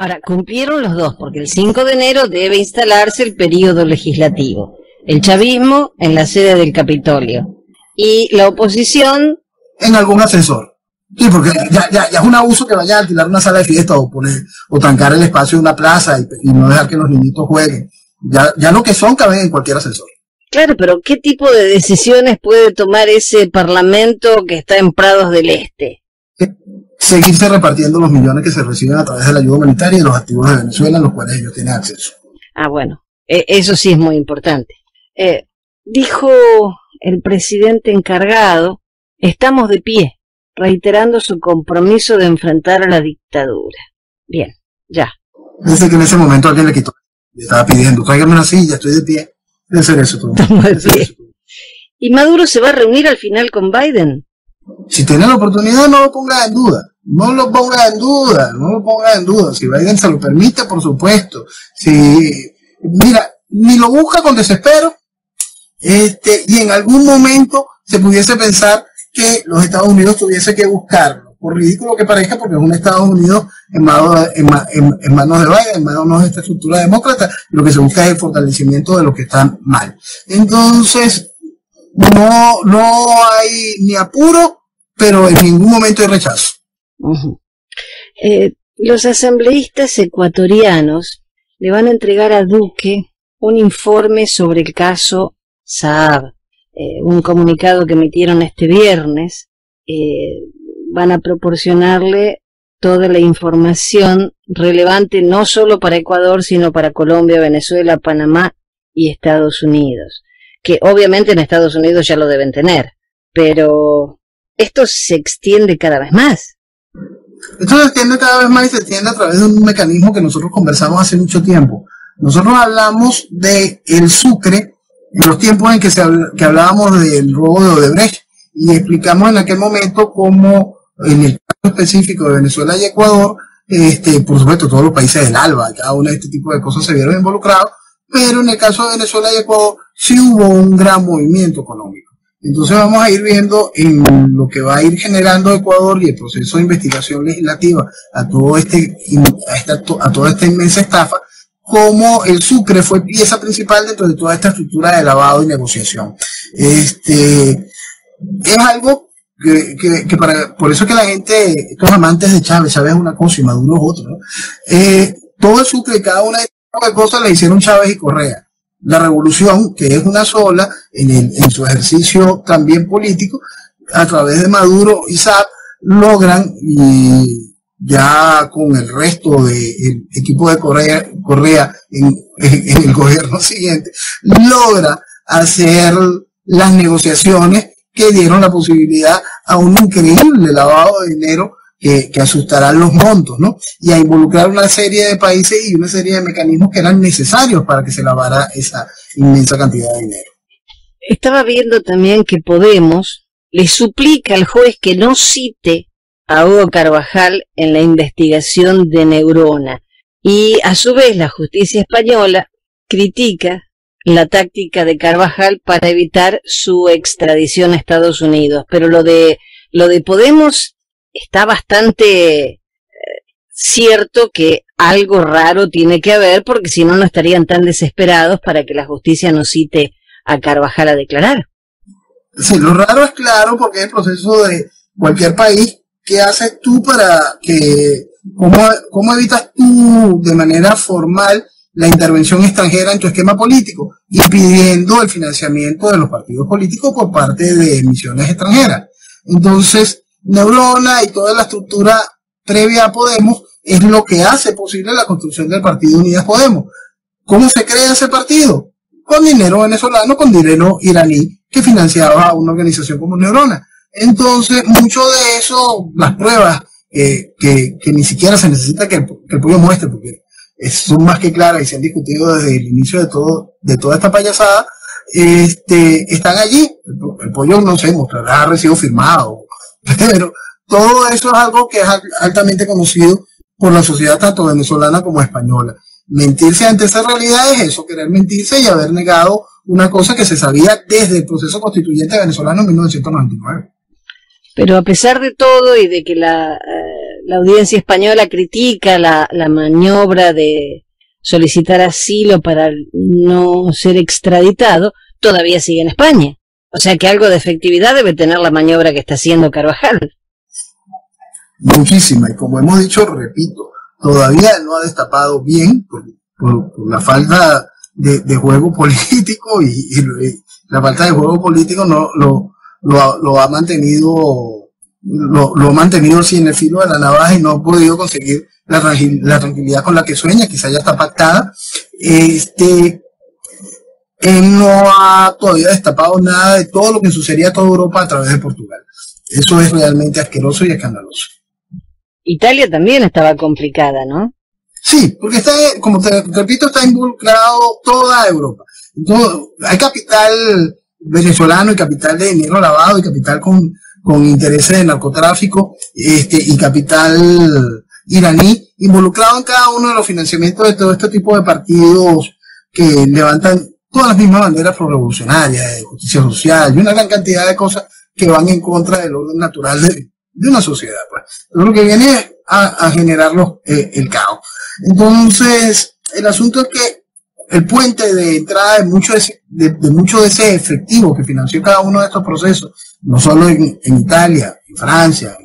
Ahora, cumplieron los dos, porque el 5 de enero debe instalarse el periodo legislativo. El chavismo en la sede del Capitolio. Y la oposición... En algún ascensor. Sí, porque ya, ya, ya es un abuso que vaya a alquilar una sala de fiesta o poner, o trancar el espacio de una plaza y, no dejar que los niñitos jueguen. Ya, ya lo que son caben en cualquier ascensor. Claro, pero ¿qué tipo de decisiones puede tomar ese parlamento que está en Prados del Este? Seguirse repartiendo los millones que se reciben a través de la ayuda humanitaria y los activos de Venezuela, a los cuales ellos tienen acceso. Ah, bueno, e, eso sí es muy importante. Eh, dijo el presidente encargado, estamos de pie reiterando su compromiso de enfrentar a la dictadura. Bien, ya. Dice que en ese momento alguien le quitó. Le estaba pidiendo, tráigame una silla, estoy de pie. Debe ser eso todo. ¿Y Maduro se va a reunir al final con Biden? Si tiene la oportunidad, no lo ponga en duda. No lo ponga en duda, no lo ponga en duda. Si Biden se lo permite, por supuesto. Si, mira, ni lo busca con desespero, este, y en algún momento se pudiese pensar que los Estados Unidos tuviese que buscarlo, por ridículo que parezca, porque es un Estados Unidos en manos, en, manos de Biden, en manos de esta estructura demócrata, lo que se busca es el fortalecimiento de lo que está mal. Entonces, no, no hay ni apuro, pero en ningún momento hay rechazo. Eh, los asambleístas ecuatorianos le van a entregar a Duque un informe sobre el caso Saab. Eh, un comunicado que emitieron este viernes, eh, van a proporcionarle toda la información relevante no solo para Ecuador, sino para Colombia, Venezuela, Panamá y Estados Unidos, que obviamente en Estados Unidos ya lo deben tener, pero esto se extiende cada vez más. Esto se extiende cada vez más y se extiende a través de un mecanismo que nosotros conversamos hace mucho tiempo. Nosotros hablamos de el Sucre en los tiempos en que, se, que hablábamos del robo de Odebrecht y explicamos en aquel momento cómo en el caso específico de Venezuela y Ecuador, este, por supuesto todos los países del ALBA, cada uno de este tipo de cosas se vieron involucrados, pero en el caso de Venezuela y Ecuador sí hubo un gran movimiento económico. Entonces vamos a ir viendo en lo que va a ir generando Ecuador y el proceso de investigación legislativa a todo este, a, esta, a toda esta inmensa estafa, cómo el Sucre fue pieza principal dentro de toda esta estructura de lavado y negociación. Este, es algo que, que, para, por eso que la gente, estos amantes de Chávez, Chávez es una cosa y Maduro es otra, eh, todo el Sucre, cada una de estas cosas le hicieron Chávez y Correa. La revolución, que es una sola, en, el, en su ejercicio también político, a través de Maduro y SAP, logran y ya con el resto del equipo de Correa, Correa en, el gobierno siguiente, logra hacer las negociaciones que dieron la posibilidad a un increíble lavado de dinero que, que asustará los montos, ¿no? Y a involucrar una serie de países y una serie de mecanismos que eran necesarios para que se lavara esa inmensa cantidad de dinero. Estaba viendo también que Podemos le suplica al juez que no cite a Hugo Carvajal en la investigación de Neurona. Y a su vez la justicia española critica la táctica de Carvajal para evitar su extradición a Estados Unidos. Pero lo de, lo de Podemos está bastante cierto que algo raro tiene que haber porque si no no estarían tan desesperados para que la justicia no cite a Carvajal a declarar. Sí, lo raro es claro porque es el proceso de cualquier país ¿qué haces tú para que, cómo, cómo evitas tú de manera formal la intervención extranjera en tu esquema político, impidiendo el financiamiento de los partidos políticos por parte de emisiones extranjeras? Entonces, Neurona y toda la estructura previa a Podemos es lo que hace posible la construcción del Partido Unidas Podemos. ¿Cómo se crea ese partido? Con dinero venezolano, con dinero iraní que financiaba a una organización como Neurona. Entonces, mucho de eso, las pruebas que, que, ni siquiera se necesita que, el pueblo muestre, porque son más que claras y se han discutido desde el inicio de todo, de toda esta payasada, este, están allí. El, pollo no se mostrará recibo firmado, pero todo eso es algo que es altamente conocido por la sociedad tanto venezolana como española. Mentirse ante esa realidad es eso, querer mentirse y haber negado una cosa que se sabía desde el proceso constituyente venezolano en 1999. Pero a pesar de todo y de que la, eh, la audiencia española critica la, la maniobra de solicitar asilo para no ser extraditado, todavía sigue en España. O sea que algo de efectividad debe tener la maniobra que está haciendo Carvajal. Muchísima, y como hemos dicho, repito, todavía no ha destapado bien por, la falta de, juego político y, la falta de juego político no lo, lo, ha mantenido lo, lo, ha mantenido sin el filo de la navaja y no ha podido conseguir la, la tranquilidad con la que sueña, quizá ya está pactada. Este, él no ha todavía destapado nada de todo lo que sucedería a toda Europa a través de Portugal. Eso es realmente asqueroso y escandaloso. Italia también estaba complicada, ¿no? Sí, porque está, como te repito, está involucrado toda Europa. Entonces, hay capital venezolano y capital de dinero lavado y capital con, con intereses de narcotráfico este, y capital iraní involucrado en cada uno de los financiamientos de todo este tipo de partidos que levantan todas las mismas banderas pro-revolucionarias, de justicia social y una gran cantidad de cosas que van en contra del orden natural de, una sociedad. Pues. lo que viene a, generar eh, el caos. Entonces, el asunto es que el puente de entrada de mucho de, mucho de ese efectivo que financió cada uno de estos procesos, no solo en, Italia, en Francia,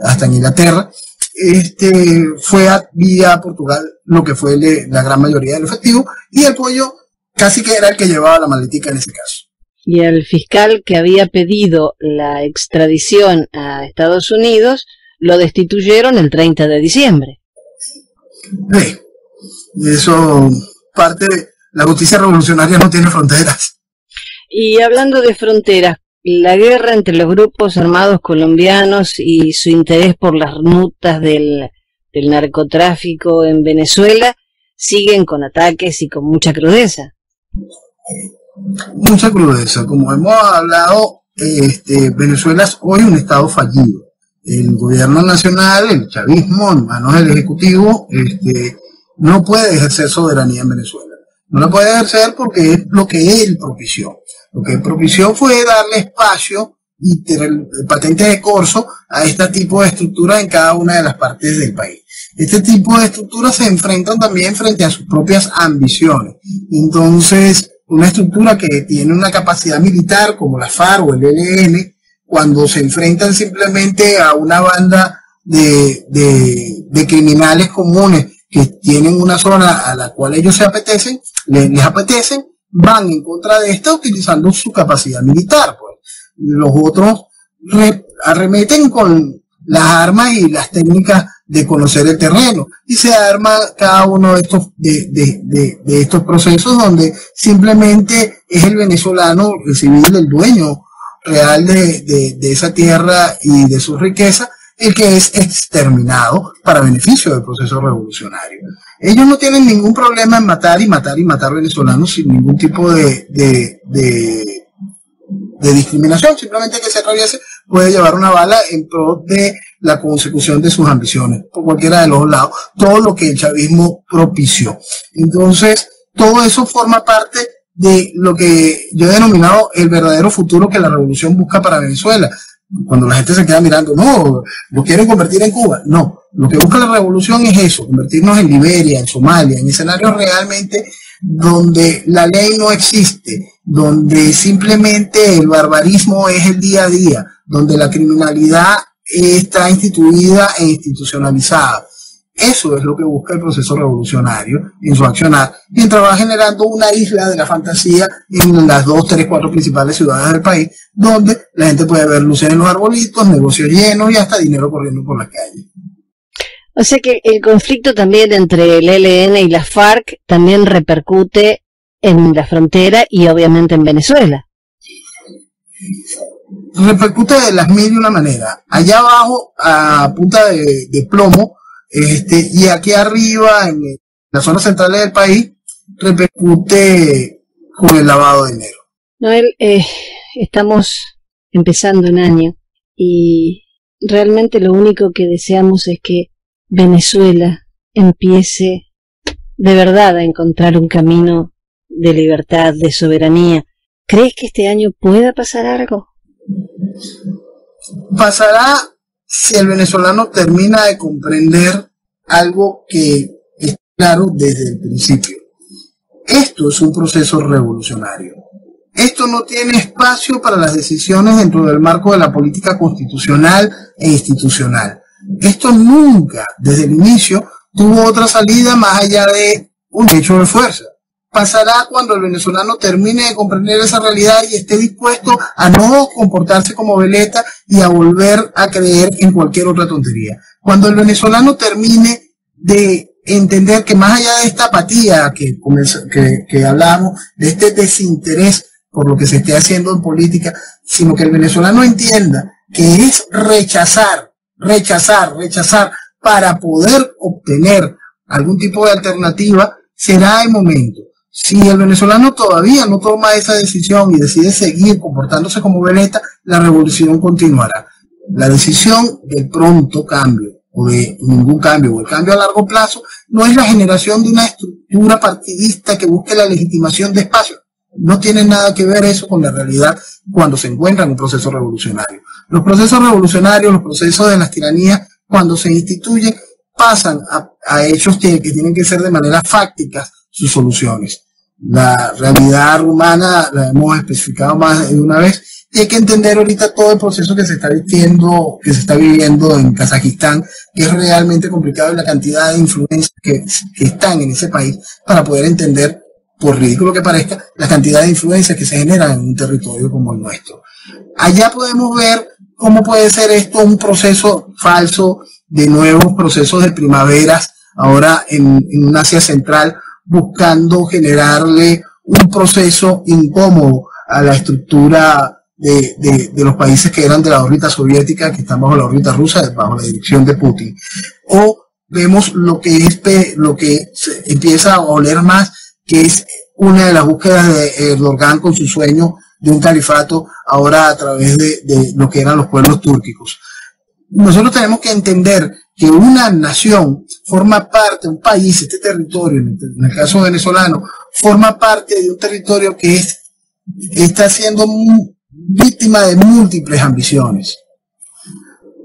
hasta en Inglaterra, este, fue a, vía Portugal lo que fue la gran mayoría del efectivo y el pollo casi que era el que llevaba la maletica en ese caso. Y el fiscal que había pedido la extradición a Estados Unidos lo destituyeron el 30 de diciembre. Sí, eso parte de la justicia revolucionaria no tiene fronteras. Y hablando de fronteras, la guerra entre los grupos armados colombianos y su interés por las rutas del, del narcotráfico en Venezuela siguen con ataques y con mucha crudeza mucha crudeza. Como hemos hablado, este, Venezuela es hoy un Estado fallido. El gobierno nacional, el chavismo, en manos del Ejecutivo, este, no puede ejercer soberanía en Venezuela. No la puede ejercer porque es lo que él propició. Lo que él propició fue darle espacio y patente de corso a este tipo de estructuras en cada una de las partes del país. Este tipo de estructuras se enfrentan también frente a sus propias ambiciones. Entonces, una estructura que tiene una capacidad militar como la FARC o el ELN, cuando se enfrentan simplemente a una banda de, de, criminales comunes que tienen una zona a la cual ellos se apetecen, les, apetecen, van en contra de esta utilizando su capacidad militar. Pues. Los otros arremeten con las armas y las técnicas de conocer el terreno y se arma cada uno de estos de, de, de, estos procesos donde simplemente es el venezolano el civil el dueño real de, esa tierra y de su riqueza el que es exterminado para beneficio del proceso revolucionario. Ellos no tienen ningún problema en matar y matar y matar venezolanos sin ningún tipo de, de, de discriminación, simplemente que se atraviese puede llevar una bala en pro de la consecución de sus ambiciones, por cualquiera de los lados, todo lo que el chavismo propició. Entonces, todo eso forma parte de lo que yo he denominado el verdadero futuro que la revolución busca para Venezuela. Cuando la gente se queda mirando, no, lo quieren convertir en Cuba. No, lo que busca la revolución es eso, convertirnos en Liberia, en Somalia, en escenarios realmente donde la ley no existe, donde simplemente el barbarismo es el día a día, donde la criminalidad está instituida e institucionalizada. Eso es lo que busca el proceso revolucionario en su accionar, mientras va generando una isla de la fantasía en las dos, tres, cuatro principales ciudades del país, donde la gente puede ver luces en los arbolitos, negocios llenos y hasta dinero corriendo por la calle. O sea que el conflicto también entre el ELN y la FARC también repercute en la frontera y obviamente en Venezuela. Repercute de las mil de una manera. Allá abajo, a punta de, plomo, este, y aquí arriba, en la zona central del país, repercute con el lavado de dinero. Noel, eh, estamos empezando un año y realmente lo único que deseamos es que Venezuela empiece de verdad a encontrar un camino de libertad, de soberanía. ¿Crees que este año pueda pasar algo? Pasará si el venezolano termina de comprender algo que es claro desde el principio. Esto es un proceso revolucionario. Esto no tiene espacio para las decisiones dentro del marco de la política constitucional e institucional. Esto nunca, desde el inicio, tuvo otra salida más allá de un hecho de fuerza. Pasará cuando el venezolano termine de comprender esa realidad y esté dispuesto a no comportarse como veleta y a volver a creer en cualquier otra tontería. Cuando el venezolano termine de entender que más allá de esta apatía que, que, que hablamos, de este desinterés por lo que se esté haciendo en política, sino que el venezolano entienda que es rechazar, rechazar, rechazar para poder obtener algún tipo de alternativa, será el momento. Si el venezolano todavía no toma esa decisión y decide seguir comportándose como veneta, la revolución continuará. La decisión del pronto cambio o de ningún cambio o el cambio a largo plazo no es la generación de una estructura partidista que busque la legitimación de espacio. No tiene nada que ver eso con la realidad cuando se encuentra en un proceso revolucionario. Los procesos revolucionarios, los procesos de las tiranías, cuando se instituyen, pasan a, hechos que, que, tienen que ser de manera fáctica sus soluciones. La realidad humana la hemos especificado más de una vez y hay que entender ahorita todo el proceso que se está viviendo, que se está viviendo en Kazajistán, que es realmente complicado y la cantidad de influencias que, están en ese país para poder entender por ridículo que parezca, la cantidad de influencias que se generan en un territorio como el nuestro. Allá podemos ver cómo puede ser esto un proceso falso de nuevos procesos de primaveras, ahora en, en Asia Central, buscando generarle un proceso incómodo a la estructura de, de, los países que eran de la órbita soviética, que están bajo la órbita rusa, bajo la dirección de Putin. O vemos lo que es lo que empieza a oler más que es una de las búsquedas de Erdogan con su sueño de un califato ahora a través de, lo que eran los pueblos túrquicos. Nosotros tenemos que entender que una nación forma parte, un país, este territorio, en el caso venezolano, forma parte de un territorio que es, está siendo víctima de múltiples ambiciones.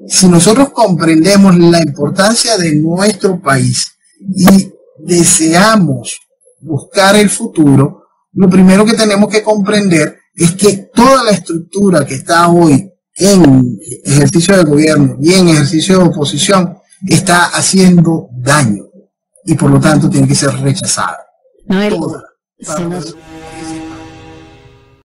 Si nosotros comprendemos la importancia de nuestro país y deseamos buscar el futuro, lo primero que tenemos que comprender es que toda la estructura que está hoy en ejercicio de gobierno y en ejercicio de oposición está haciendo daño y por lo tanto tiene que ser rechazada. Noel,